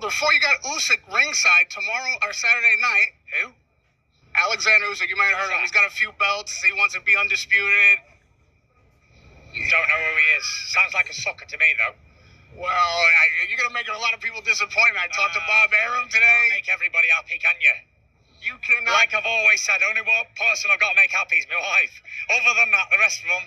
Before you got Usyk ringside tomorrow or Saturday night. Who? Alexander Usyk, you might have heard him. He's got a few belts. He wants to be undisputed. You Don't know who he is. Sounds like a sucker to me, though. Well, I, you're gonna make a lot of people disappointed. I talked to Uh, Bob Arum today. Make everybody happy, can you? You cannot. Like I've always said, only one person I've got to make happy is my wife. Other than that, the rest of them,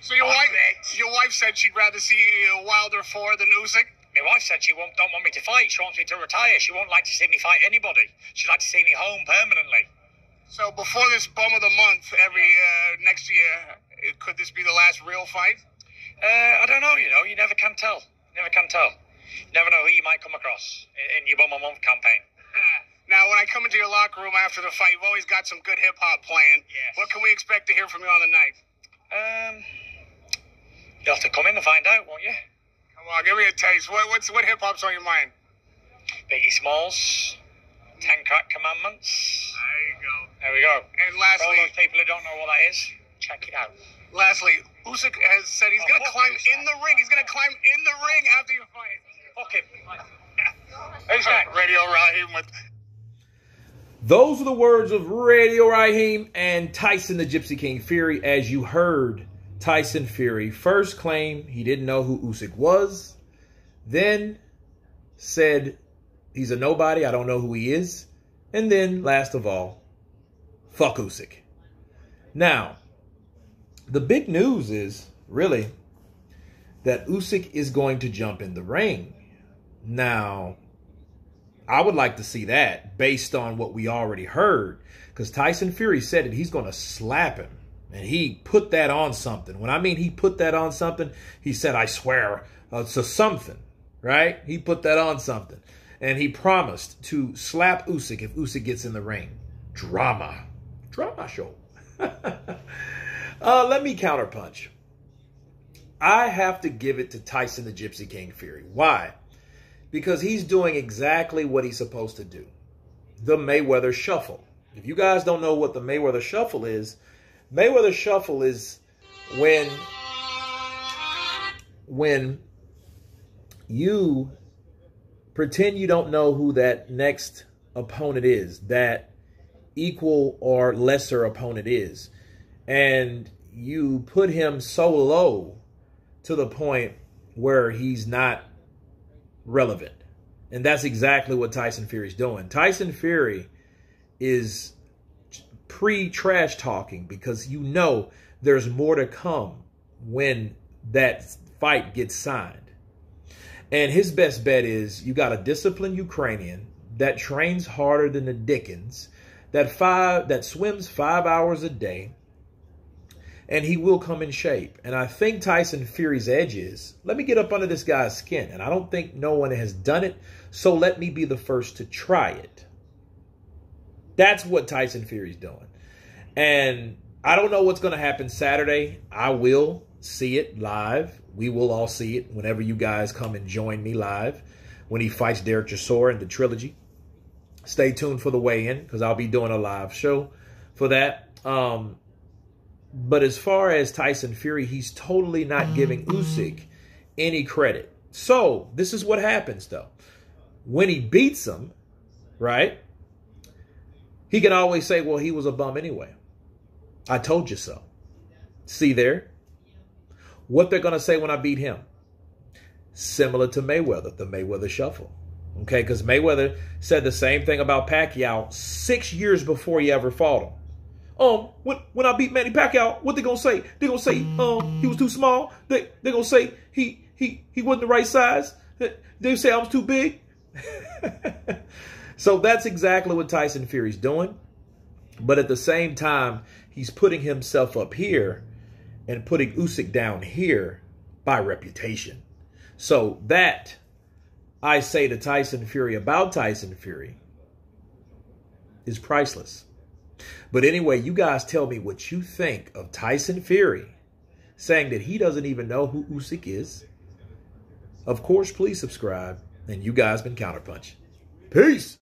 so your wife, your wife said she'd rather see Wilder four than Usyk. My wife said she won't, don't want me to fight. She wants me to retire. She won't like to see me fight anybody. She'd like to see me home permanently. So before this bum of the month, every uh, next year, could this be the last real fight? Uh, I don't know, you know. You never can tell. You never can tell. You never know who you might come across in, in your bum a month campaign. Now, when I come into your locker room after the fight, you've always got some good hip hop playing. Yes. What can we expect to hear from you on the night? Um, you'll have to come in and find out, won't you? Come on, give me a taste. What, what's what hip hop's on your mind? Biggie Smalls, Ten Crack Commandments. There you go. There we go. And lastly, For all lastly, those people who don't know what that is, check it out. lastly, Usyk has said he's Oh, gonna climb Usyk. in the ring. He's gonna climb in the ring after you fight. Fuck him. Who's next? Radio Raheem with Those are the words of Radio Raheem and Tyson the Gypsy King Fury. As you heard, Tyson Fury first claimed he didn't know who Usyk was, then said he's a nobody, I don't know who he is, and then last of all, fuck Usyk. Now, the big news is really that Usyk is going to jump in the ring. Now, I would like to see that based on what we already heard. Because Tyson Fury said that he's going to slap him. And he put that on something. When I mean he put that on something, he said, I swear, uh, to something, right? He put that on something. And he promised to slap Usyk if Usyk gets in the ring. Drama. Drama show. uh, let me counterpunch. I have to give it to Tyson the Gypsy King Fury. Why? because he's doing exactly what he's supposed to do. The Mayweather Shuffle. If you guys don't know what the Mayweather Shuffle is, Mayweather Shuffle is when when you pretend you don't know who that next opponent is, that equal or lesser opponent is, and you put him so low to the point where he's not relevant. And that's exactly what Tyson Fury's doing. Tyson Fury is pre-trash talking because you know there's more to come when that fight gets signed. And his best bet is you got a disciplined Ukrainian that trains harder than the Dickens, that five that swims five hours a day, and he will come in shape. And I think Tyson Fury's edge is, let me get up under this guy's skin. And I don't think no one has done it, so let me be the first to try it. That's what Tyson Fury's doing. And I don't know what's going to happen Saturday. I will see it live. We will all see it whenever you guys come and join me live when he fights Derek Chisora in the trilogy. Stay tuned for the weigh-in because I'll be doing a live show for that. Um, but as far as Tyson Fury, he's totally not giving Usyk any credit. So this is what happens though. When he beats him, right? He can always say, well, he was a bum anyway. I told you so. See there? What they're going to say when I beat him. Similar to Mayweather, the Mayweather shuffle. Okay, because Mayweather said the same thing about Pacquiao six years before he ever fought him um, when, when I beat Manny Pacquiao, what they gonna say? They gonna say, um, he was too small. They they gonna say he he he wasn't the right size. They say I was too big. so that's exactly what Tyson Fury's doing. But at the same time, he's putting himself up here and putting Usyk down here by reputation. So that I say to Tyson Fury about Tyson Fury is priceless. But anyway, you guys tell me what you think of Tyson Fury saying that he doesn't even know who Usyk is. Of course, please subscribe. And you guys been Counterpunch. Peace.